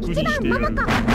楽にしてやる。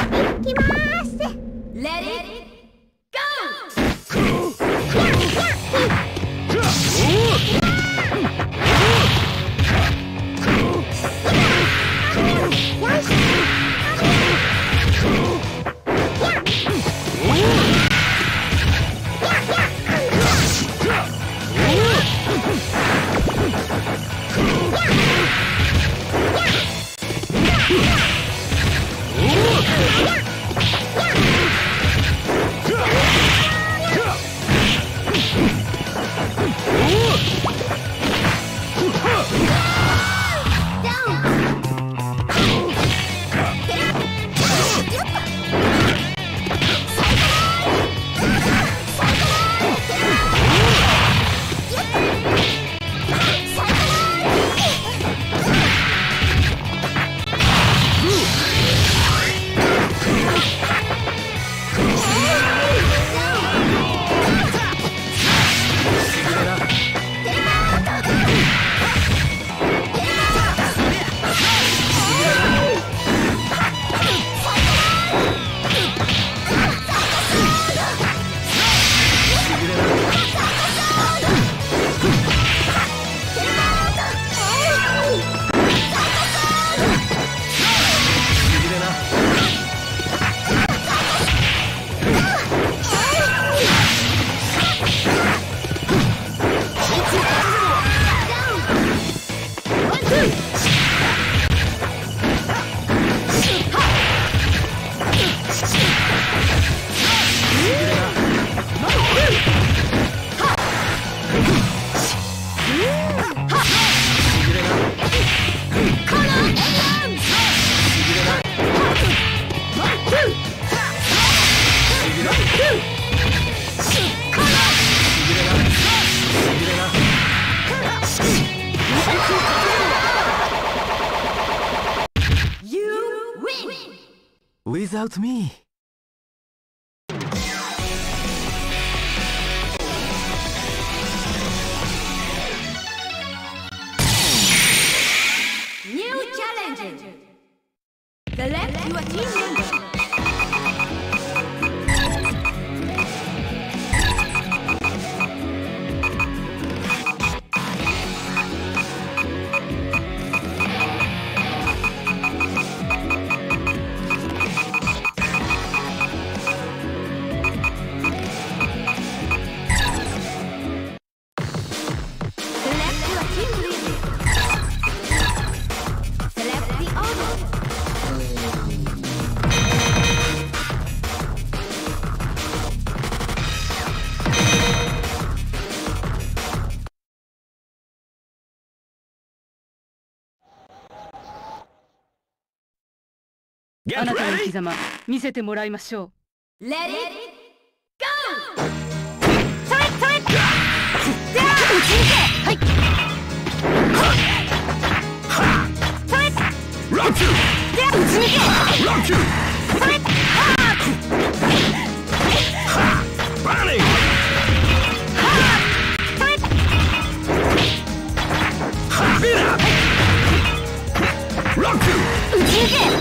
あなたの生き様見せてもらいましょう。Let it go! それそれはいそれロッキューで打ち抜けロッキューそれはーバーニー Get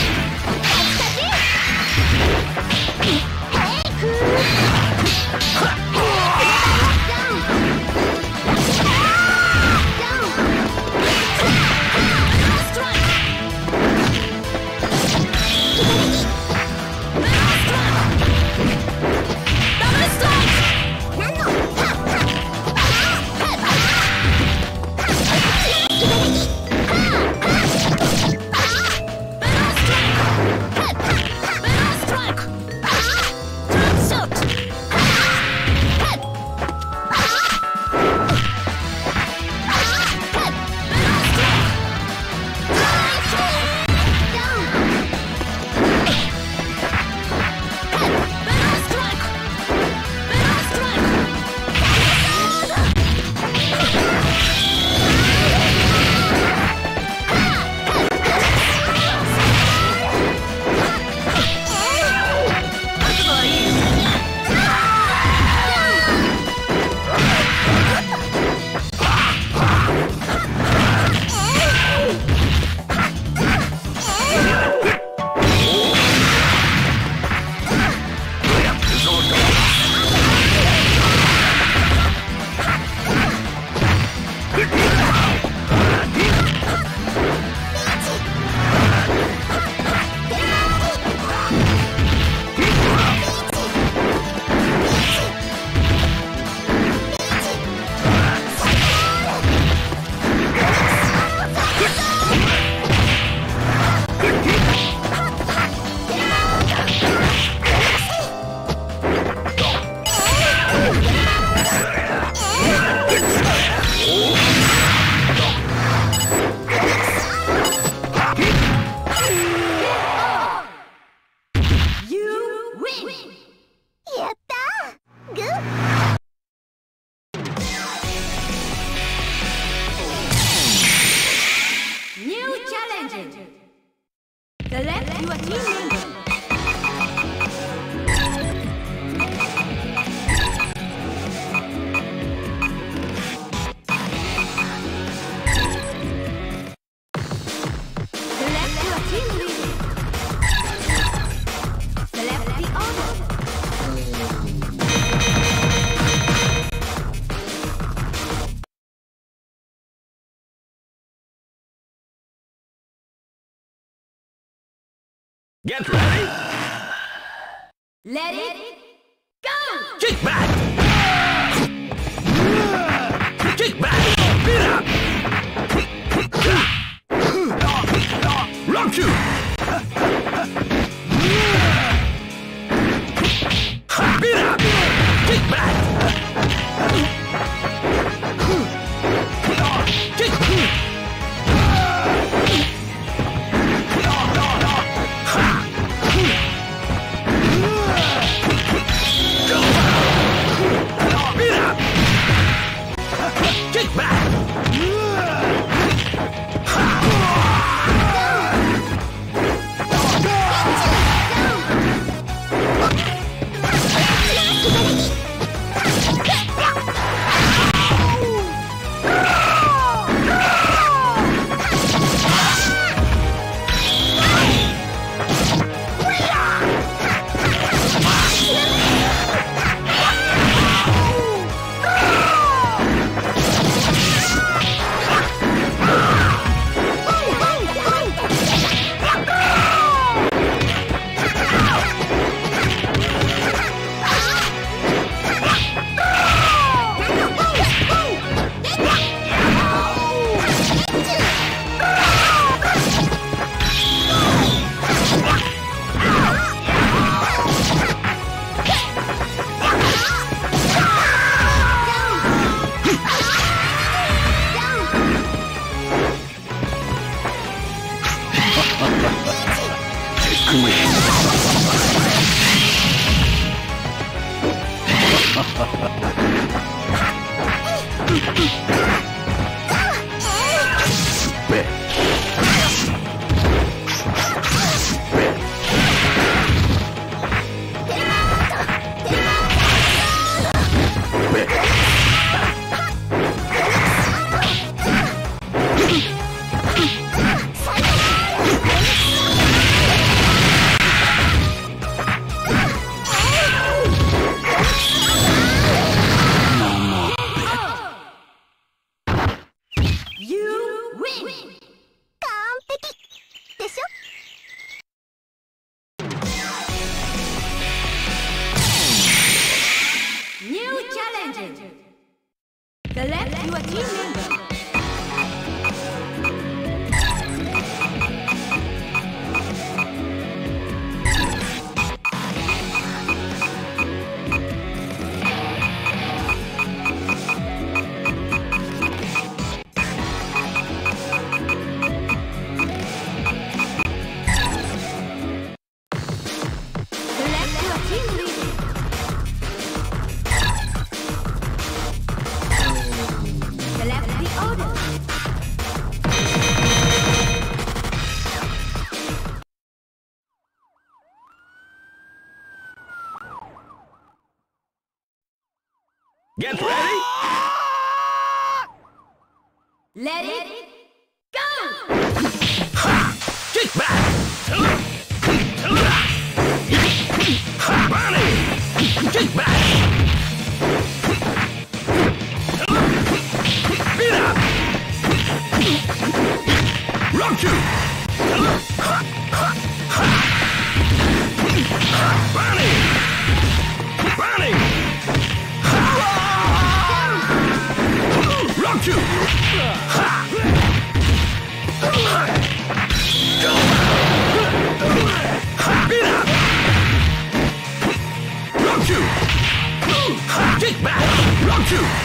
Get ready! Let it go! Kick back! Kick back! Get up! Rock you! Beat up! Kick back! 球ロンキュー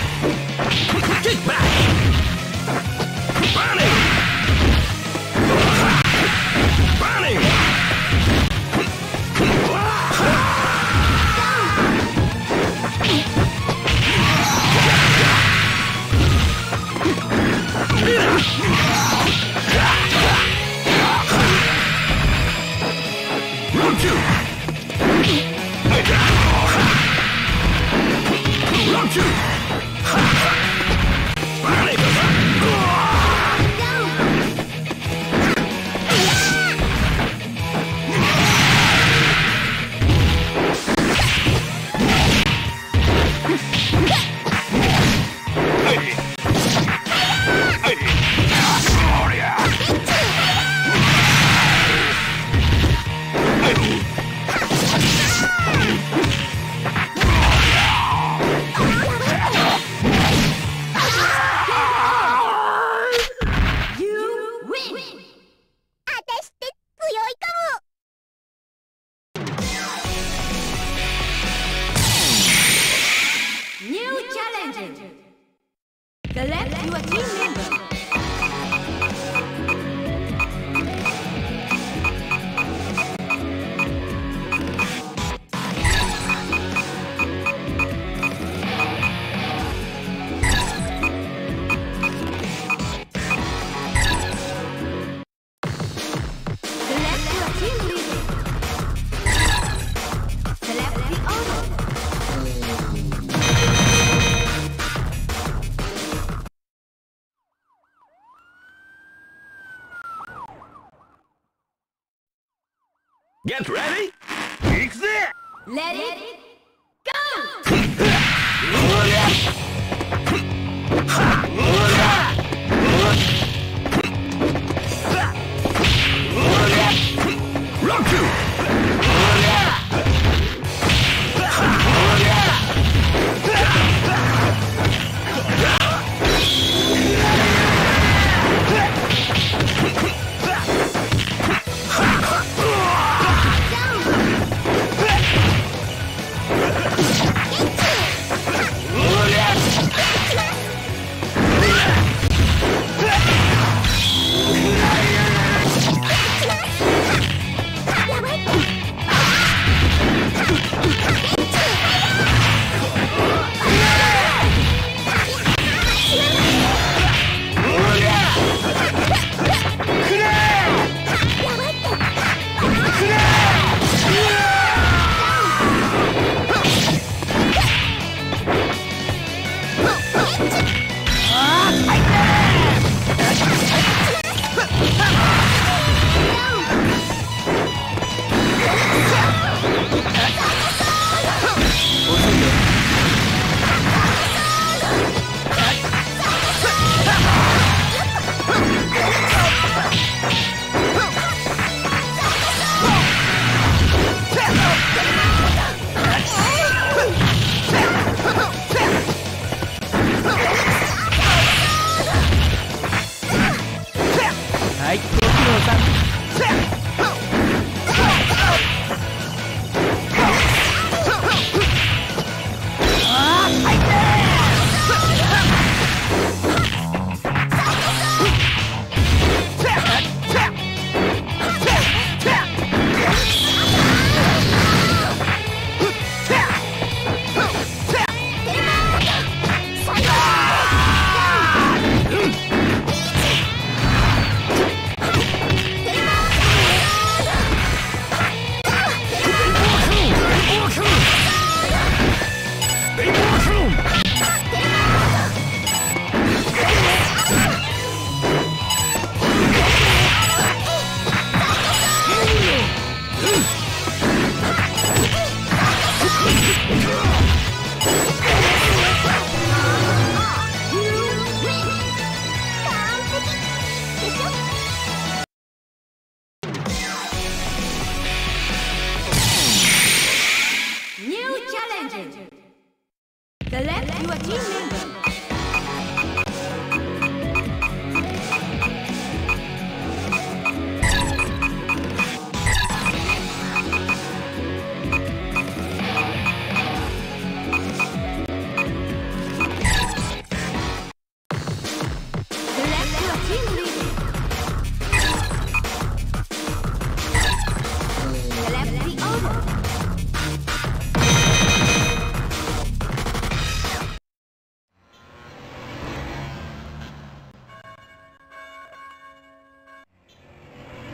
Get ready. Exit. this. Let it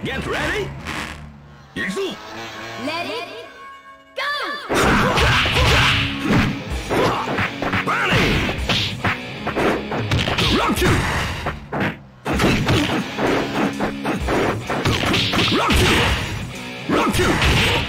Get ready! Yizu! Let it go! Burning! Rock you! Rock you! Rock you!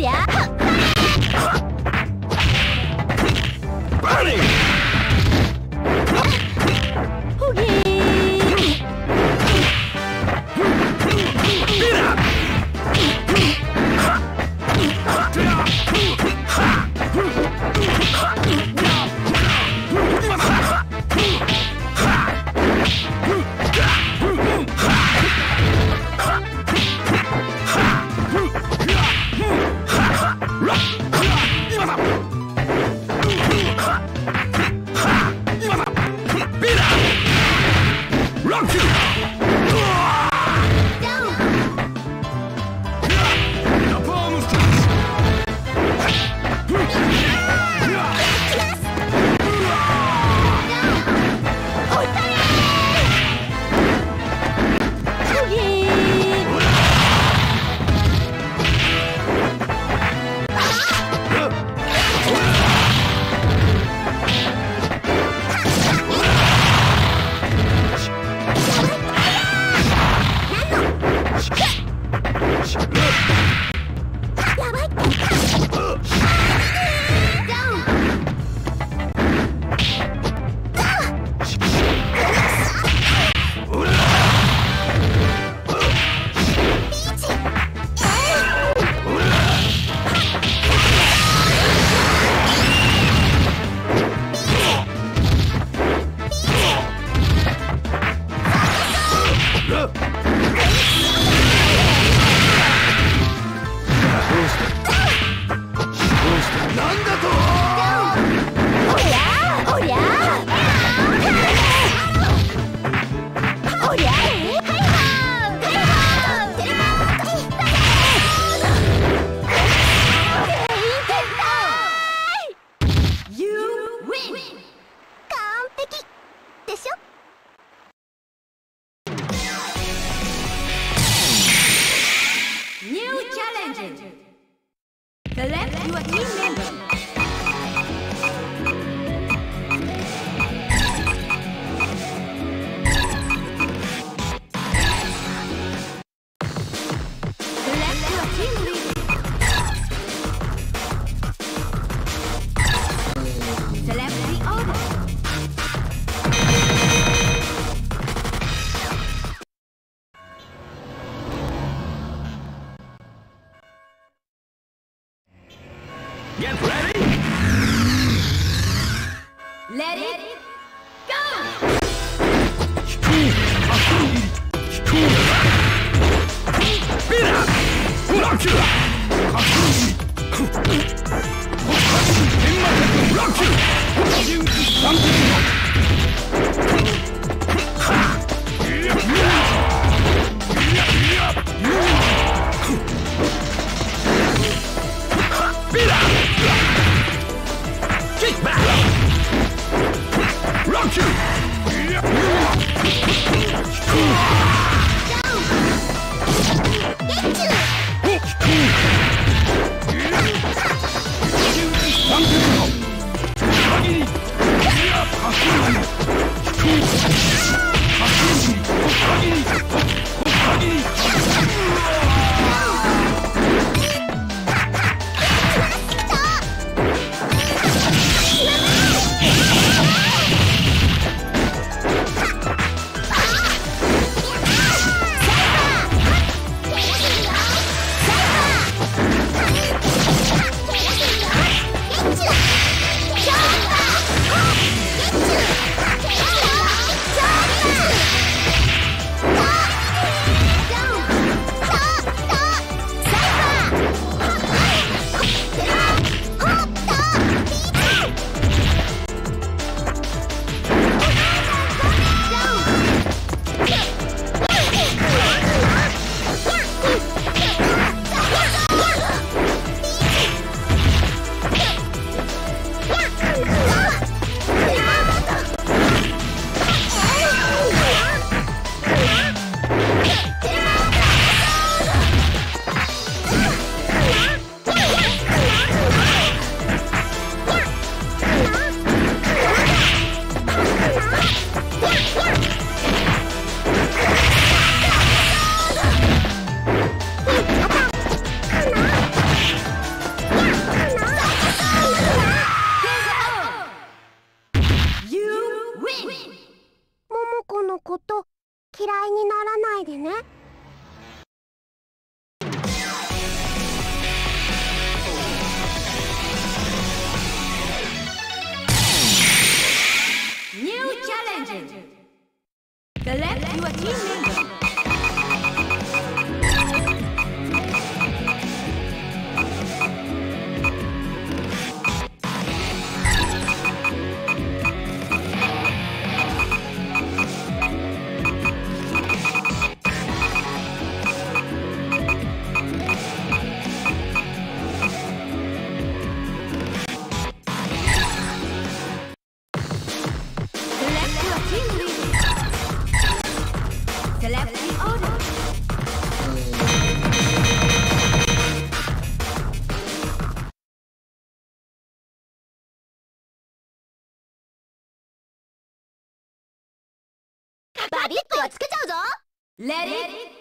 りゃ Get ready. Let it go! Beat up. Rock you. Rock you. Beat go. はつけちゃうぞ Let it go!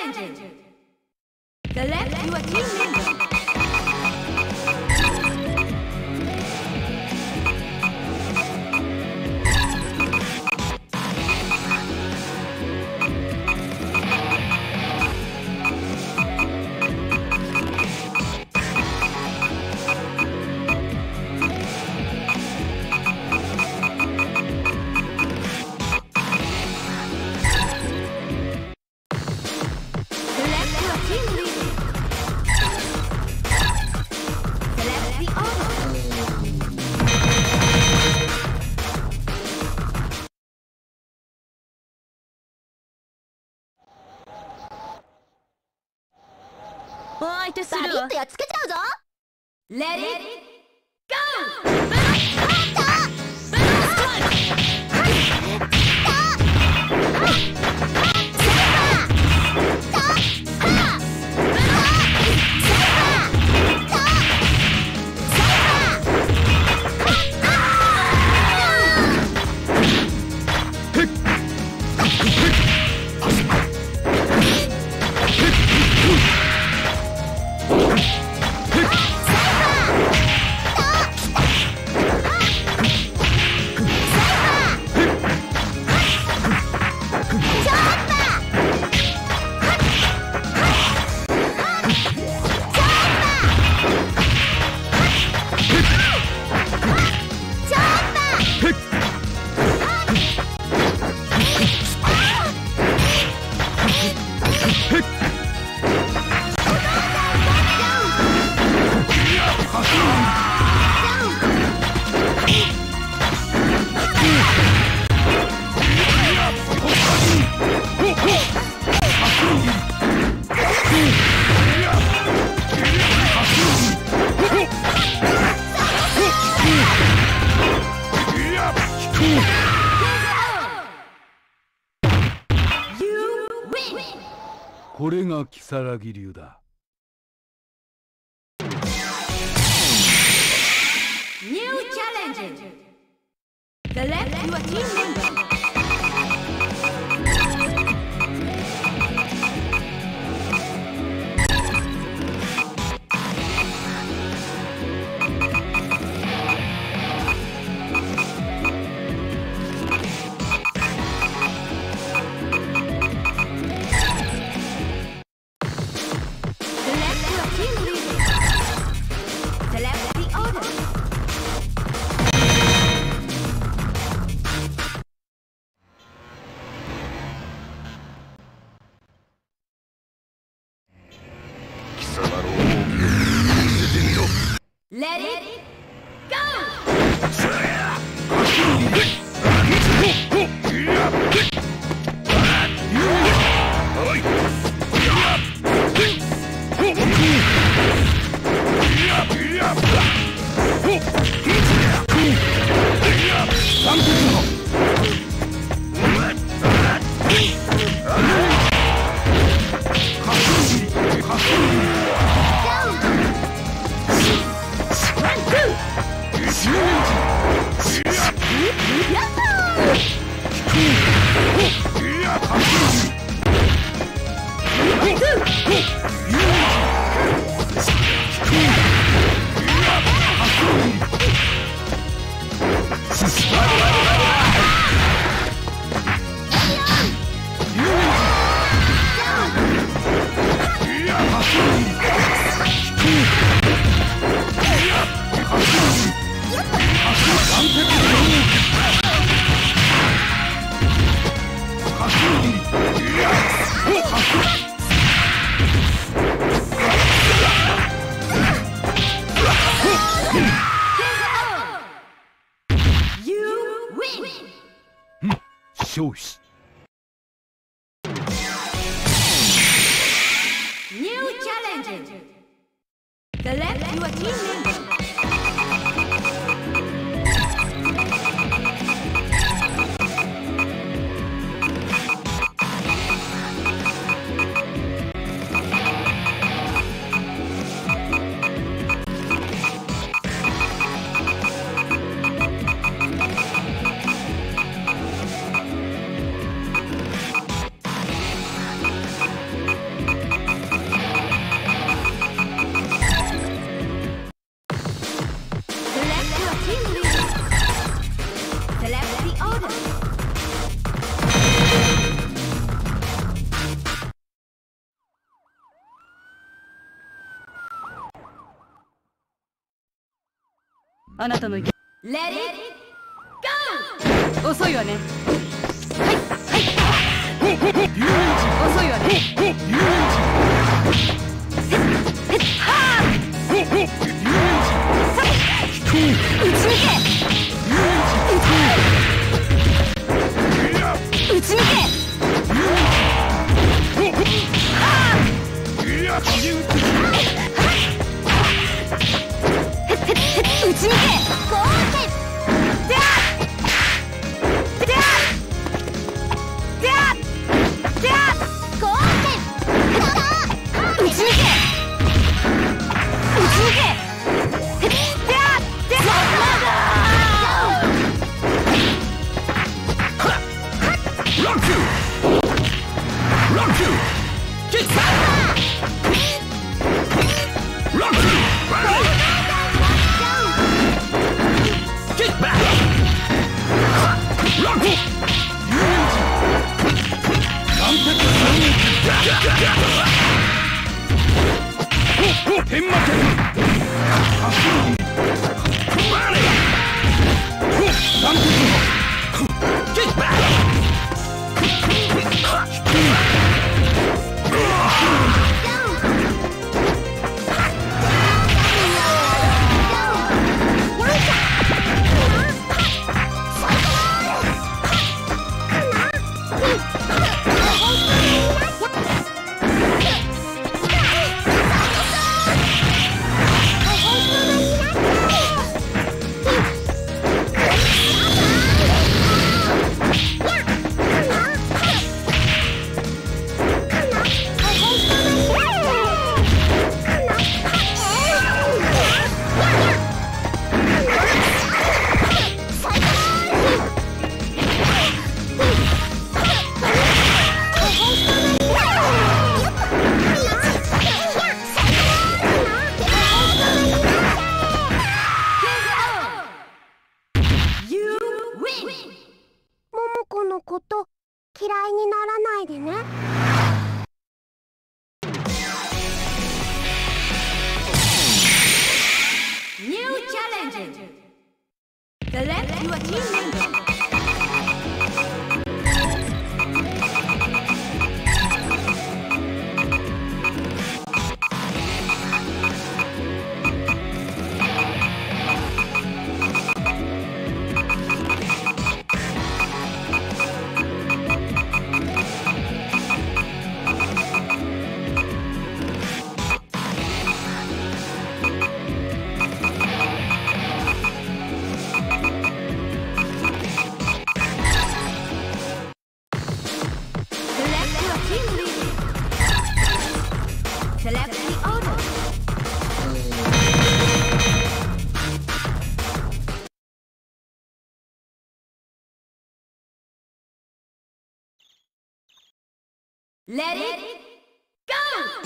The left, you are 相手すバビるわットやつけちゃうぞ。レディー「流だあなたの意見。レディーゴー遅いわね。Let it go!